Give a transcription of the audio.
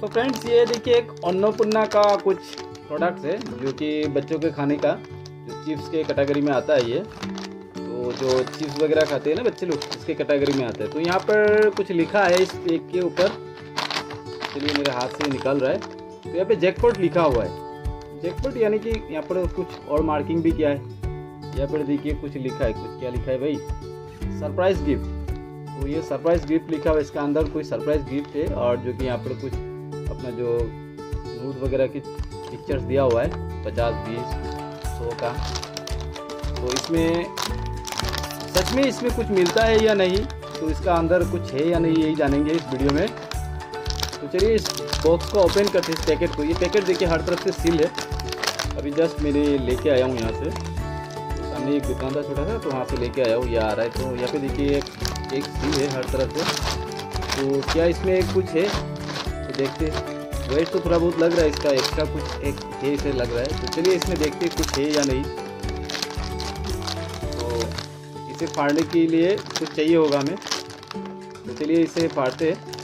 तो फ्रेंड्स ये देखिए एक अन्नपूर्णा का कुछ प्रोडक्ट्स है, जो कि बच्चों के खाने का, जो चिप्स के कैटेगरी में आता है ये। तो जो चिप्स वगैरह खाते हैं ना बच्चे लोग, इसके कैटेगरी में आता है। तो यहाँ पर कुछ लिखा है इस पेज के ऊपर। चलिए, मेरे हाथ से निकल रहा है। तो यहाँ पे जैकपॉट लिखा हुआ है। जैकपॉट यानी कि यहाँ पर कुछ और मार्किंग भी किया है। यहाँ पर देखिए, कुछ लिखा है। कुछ क्या लिखा है भाई? सरप्राइज़ गिफ्ट तो ये सरप्राइज़ गिफ्ट लिखा हुआ है। इसका अंदर कोई सरप्राइज़ गिफ्ट है, और जो कि यहाँ पर कुछ अपना जो नोट वगैरह की पिक्चर्स दिया हुआ है पचास बीस सौ का। तो इसमें सच में इसमें कुछ मिलता है या नहीं तो इसका अंदर कुछ है या नहीं यही जानेंगे इस वीडियो में। तो चलिए इस बॉक्स को ओपन करते हैं इस पैकेट को। ये पैकेट देखिए हर तरफ़ से सील है। अभी जस्ट मेरे लेके आया हूँ यहाँ से। सामने एक दुकान था छोटा सा तो वहाँ से लेके आया हूँ ये आ रहा है। तो यहाँ पे देखिए एक, सील है हर तरफ़ से। तो क्या इसमें कुछ है? देखते वेट तो थोड़ा बहुत लग रहा है इसका एक्स्ट्रा कुछ एक है इसे लग रहा है। तो चलिए इसमें देखते कुछ है या नहीं। तो इसे फाड़ने के लिए कुछ चाहिए होगा हमें। तो चलिए इसे फाड़ते हैं।